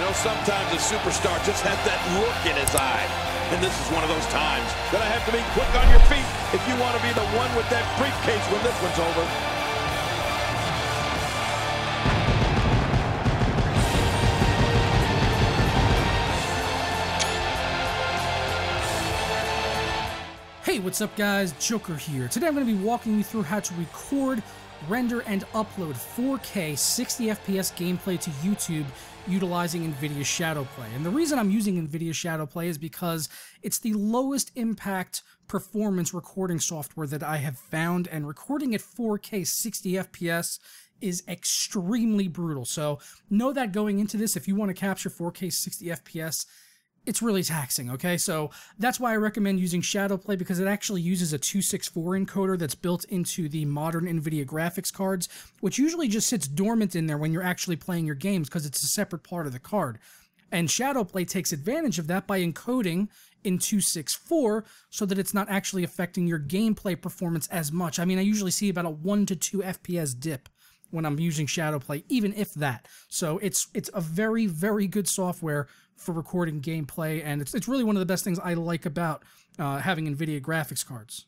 You know, sometimes a superstar just has that look in his eye. And this is one of those times that I have to be quick on your feet if you want to be the one with that briefcase when this one's over. Hey, what's up guys? Joker here. Today I'm going to be walking you through how to record, render, and upload 4K 60 FPS gameplay to YouTube utilizing NVIDIA Shadowplay. And the reason I'm using NVIDIA Shadowplay is because it's the lowest impact performance recording software that I have found, and recording at 4K 60 FPS is extremely brutal. So know that going into this, if you want to capture 4K 60 FPS, it's really taxing, okay? So that's why I recommend using Shadowplay because it actually uses a 264 encoder that's built into the modern NVIDIA graphics cards, which usually just sits dormant in there when you're actually playing your games because it's a separate part of the card. And Shadowplay takes advantage of that by encoding in 264 so that it's not actually affecting your gameplay performance as much. I mean, I usually see about a 1 to 2 FPS dip when I'm using Shadowplay, even if that. So it's it's a very, very good software for recording gameplay, and it's, it's really one of the best things I like about uh, having NVIDIA graphics cards.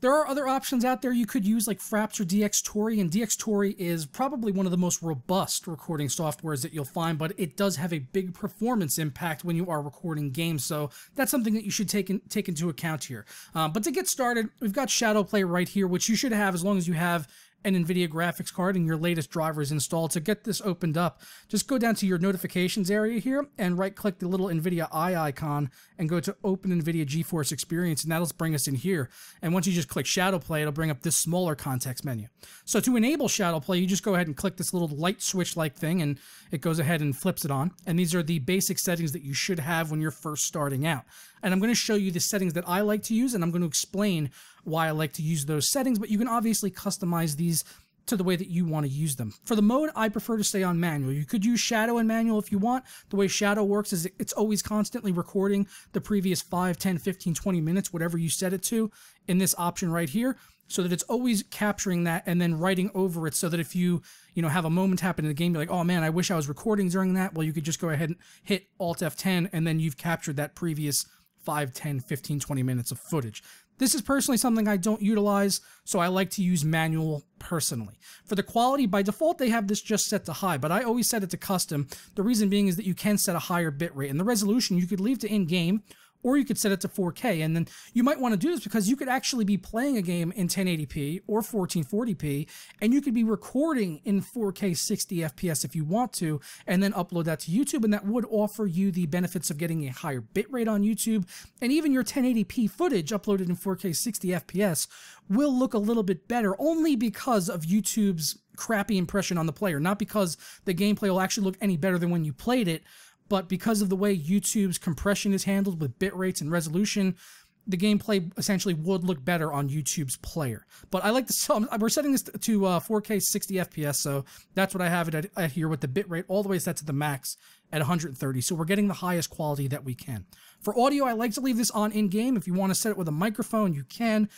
There are other options out there you could use like Fraps or Dxtory, and Dxtory is probably one of the most robust recording softwares that you'll find, but it does have a big performance impact when you are recording games, so that's something that you should take, in, take into account here. Uh, but to get started, we've got Shadowplay right here, which you should have as long as you have an NVIDIA graphics card and your latest driver is installed. To get this opened up, just go down to your notifications area here and right click the little NVIDIA eye icon and go to open NVIDIA GeForce Experience and that'll bring us in here. And once you just click Shadow Play, it'll bring up this smaller context menu. So to enable Shadow Play, you just go ahead and click this little light switch like thing and it goes ahead and flips it on. And these are the basic settings that you should have when you're first starting out. And I'm going to show you the settings that I like to use and I'm going to explain why I like to use those settings, but you can obviously customize these to the way that you want to use them. For the mode, I prefer to stay on manual. You could use shadow and manual if you want. The way shadow works is it's always constantly recording the previous 5, 10, 15, 20 minutes, whatever you set it to in this option right here, so that it's always capturing that and then writing over it so that if you, you know, have a moment happen in the game, you're like, oh man, I wish I was recording during that. Well, you could just go ahead and hit Alt F10 and then you've captured that previous 5, 10, 15, 20 minutes of footage. This is personally something I don't utilize, so I like to use manual personally. For the quality, by default, they have this just set to high, but I always set it to custom. The reason being is that you can set a higher bitrate, and the resolution you could leave to in-game, or you could set it to 4K. And then you might want to do this because you could actually be playing a game in 1080p or 1440p, and you could be recording in 4K 60 FPS if you want to, and then upload that to YouTube. And that would offer you the benefits of getting a higher bitrate on YouTube. And even your 1080p footage uploaded in 4K 60 FPS will look a little bit better only because of YouTube's crappy impression on the player, not because the gameplay will actually look any better than when you played it, but because of the way YouTube's compression is handled with bit rates and resolution, the gameplay essentially would look better on YouTube's player. But I like this. We're setting this to uh, 4K 60 FPS, so that's what I have it at, at here with the bitrate all the way set to the max at 130. So we're getting the highest quality that we can. For audio, I like to leave this on in game. If you want to set it with a microphone, you can.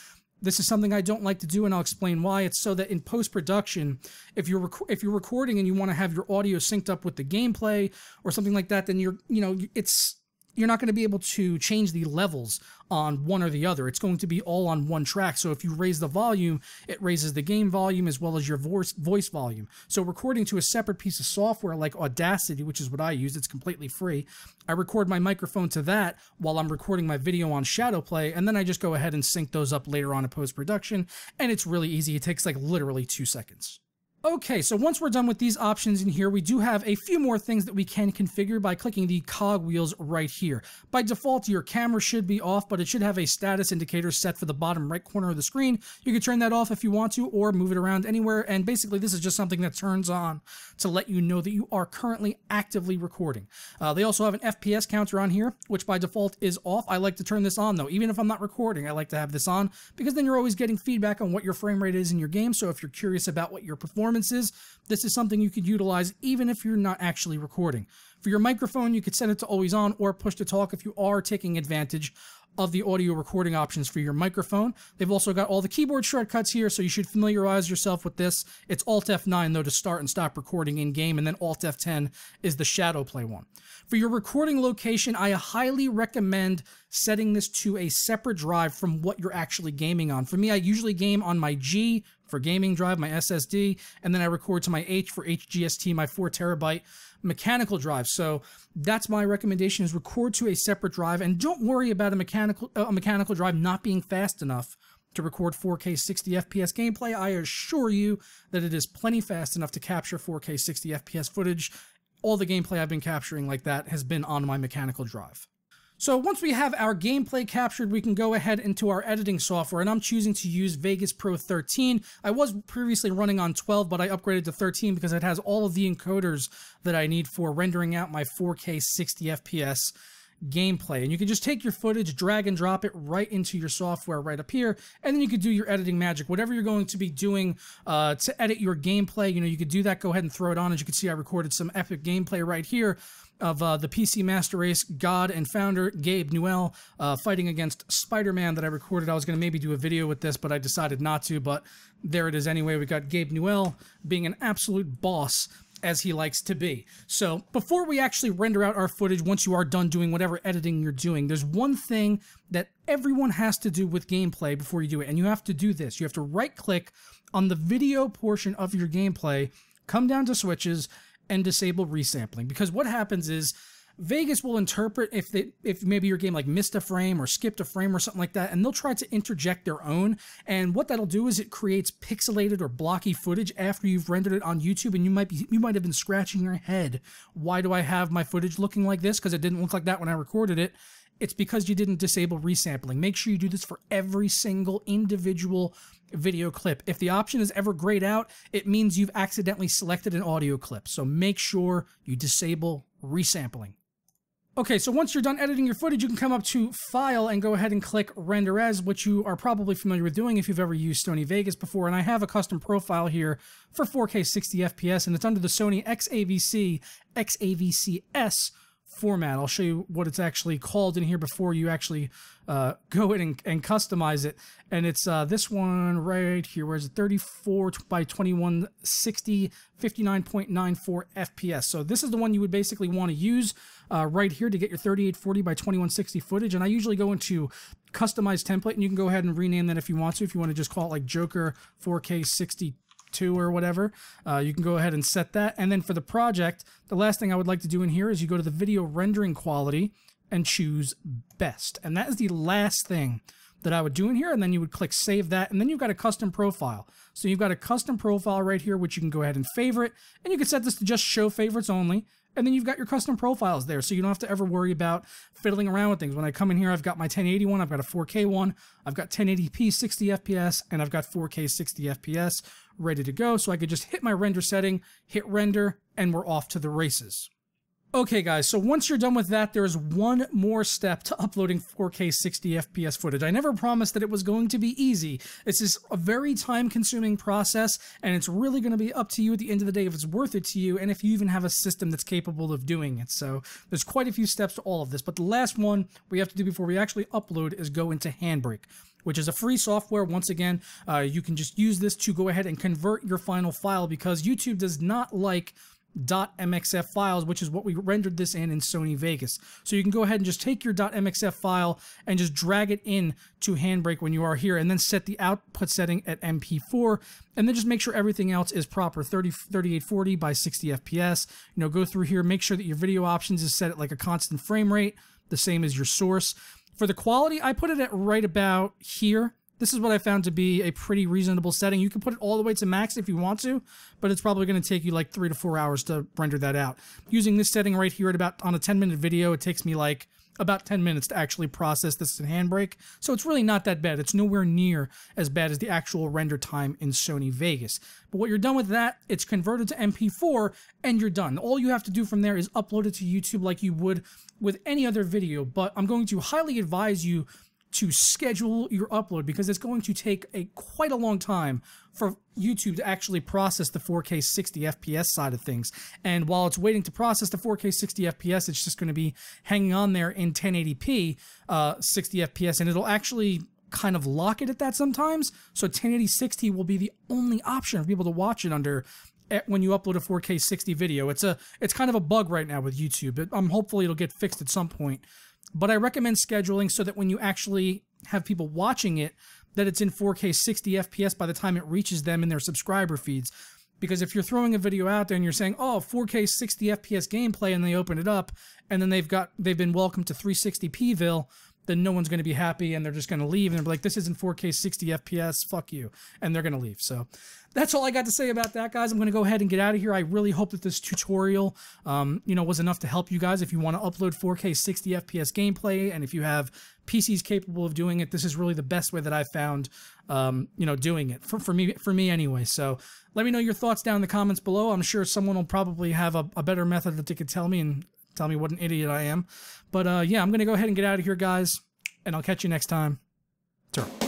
This is something I don't like to do, and I'll explain why. It's so that in post production, if you're if you're recording and you want to have your audio synced up with the gameplay or something like that, then you're you know it's you're not going to be able to change the levels on one or the other. It's going to be all on one track. So if you raise the volume, it raises the game volume as well as your voice voice volume. So recording to a separate piece of software like Audacity, which is what I use, it's completely free. I record my microphone to that while I'm recording my video on Shadowplay, and then I just go ahead and sync those up later on in post production. And it's really easy. It takes like literally two seconds. Okay, so once we're done with these options in here, we do have a few more things that we can configure by clicking the cog wheels right here. By default, your camera should be off, but it should have a status indicator set for the bottom right corner of the screen. You can turn that off if you want to, or move it around anywhere, and basically this is just something that turns on to let you know that you are currently actively recording. Uh, they also have an FPS counter on here, which by default is off. I like to turn this on though, even if I'm not recording, I like to have this on, because then you're always getting feedback on what your frame rate is in your game, so if you're curious about what your performance performances, this is something you could utilize even if you're not actually recording. For your microphone, you could set it to always on or push to talk if you are taking advantage of the audio recording options for your microphone. They've also got all the keyboard shortcuts here, so you should familiarize yourself with this. It's Alt F9 though to start and stop recording in game, and then Alt F10 is the shadow play one. For your recording location, I highly recommend setting this to a separate drive from what you're actually gaming on. For me, I usually game on my G for gaming drive, my SSD, and then I record to my H for HGST, my 4 terabyte mechanical drive. So that's my recommendation is record to a separate drive and don't worry about a mechanical a mechanical drive not being fast enough to record 4K 60 FPS gameplay. I assure you that it is plenty fast enough to capture 4K 60 FPS footage. All the gameplay I've been capturing like that has been on my mechanical drive. So once we have our gameplay captured, we can go ahead into our editing software, and I'm choosing to use Vegas Pro 13. I was previously running on 12, but I upgraded to 13 because it has all of the encoders that I need for rendering out my 4K 60 FPS gameplay. And you can just take your footage, drag and drop it right into your software right up here, and then you could do your editing magic. Whatever you're going to be doing uh, to edit your gameplay, you know, you could do that. Go ahead and throw it on. As you can see, I recorded some epic gameplay right here of uh, the PC Master Race God and founder Gabe Newell uh, fighting against Spider-Man that I recorded. I was going to maybe do a video with this, but I decided not to. But there it is anyway. We got Gabe Newell being an absolute boss as he likes to be. So before we actually render out our footage, once you are done doing whatever editing you're doing, there's one thing that everyone has to do with gameplay before you do it. And you have to do this. You have to right click on the video portion of your gameplay, come down to switches, and disable resampling. Because what happens is Vegas will interpret if they, if maybe your game like missed a frame or skipped a frame or something like that, and they'll try to interject their own. And what that'll do is it creates pixelated or blocky footage after you've rendered it on YouTube, and you might be you might have been scratching your head. Why do I have my footage looking like this? Because it didn't look like that when I recorded it. It's because you didn't disable resampling. Make sure you do this for every single individual video clip. If the option is ever grayed out, it means you've accidentally selected an audio clip. So make sure you disable resampling. Okay, so once you're done editing your footage, you can come up to File and go ahead and click Render As, which you are probably familiar with doing if you've ever used Sony Vegas before. And I have a custom profile here for 4K 60 FPS, and it's under the Sony XAVC XAVCS format. I'll show you what it's actually called in here before you actually uh, go in and, and, customize it. And it's uh, this one right here, where it's 34 by 2160, 59.94 FPS. So this is the one you would basically want to use uh, right here to get your 3840 by 2160 footage. And I usually go into customize template, and you can go ahead and rename that if you want to. If you want to just call it like Joker 4K 60 two or whatever. Uh, you can go ahead and set that. And then for the project, the last thing I would like to do in here is you go to the video rendering quality and choose best. And that is the last thing that I would do in here. And then you would click save that. And then you've got a custom profile. So you've got a custom profile right here, which you can go ahead and favorite. And you can set this to just show favorites only. And then you've got your custom profiles there, so you don't have to ever worry about fiddling around with things. When I come in here, I've got my 1080 one, I've got a 4K one, I've got 1080p 60 FPS, and I've got 4K 60 FPS ready to go. So I could just hit my render setting, hit render, and we're off to the races. Okay guys, so once you're done with that, there's one more step to uploading 4K 60 FPS footage. I never promised that it was going to be easy. This is a very time consuming process, and it's really going to be up to you at the end of the day if it's worth it to you, and if you even have a system that's capable of doing it. So there's quite a few steps to all of this, but the last one we have to do before we actually upload is go into Handbrake which is a free software. Once again, uh, you can just use this to go ahead and convert your final file because YouTube does not like .mxf files, which is what we rendered this in in Sony Vegas. So you can go ahead and just take your dot .mxf file and just drag it in to Handbrake when you are here, and then set the output setting at MP4, and then just make sure everything else is proper, 30, 3840 by 60 FPS. You know, go through here, make sure that your video options is set at like a constant frame rate, the same as your source. For the quality, I put it at right about here. This is what I found to be a pretty reasonable setting. You can put it all the way to max if you want to, but it's probably going to take you like three to four hours to render that out. Using this setting right here at about on a 10 minute video, it takes me like about 10 minutes to actually process this in Handbrake. So it's really not that bad. It's nowhere near as bad as the actual render time in Sony Vegas. But what you're done with that, it's converted to MP4 and you're done. All you have to do from there is upload it to YouTube like you would with any other video. But I'm going to highly advise you to schedule your upload because it's going to take a quite a long time for YouTube to actually process the 4K 60 FPS side of things. And while it's waiting to process the 4K 60 FPS, it's just going to be hanging on there in 1080p uh, 60 FPS, and it'll actually kind of lock it at that sometimes. So 1080 60 will be the only option for people to watch it under eh, when you upload a 4K 60 video. It's a it's kind of a bug right now with YouTube. But I'm um, hopefully it'll get fixed at some point. But I recommend scheduling so that when you actually have people watching it, that it's in 4K 60 FPS by the time it reaches them in their subscriber feeds. Because if you're throwing a video out there and you're saying, "Oh, 4K 60 FPS gameplay," and they open it up, and then they've got they've been welcomed to 360pville, then no one's going to be happy and they're just going to leave and they're like, this isn't 4K 60 FPS, fuck you. And they're going to leave. So that's all I got to say about that, guys. I'm going to go ahead and get out of here. I really hope that this tutorial, um, you know, was enough to help you guys. If you want to upload 4K 60 FPS gameplay and if you have PCs capable of doing it, this is really the best way that I've found, um, you know, doing it for, for me, for me anyway. So let me know your thoughts down in the comments below. I'm sure someone will probably have a, a better method that they could tell me and tell me what an idiot I am. But uh, yeah, I'm going to go ahead and get out of here, guys, and I'll catch you next time. Turn.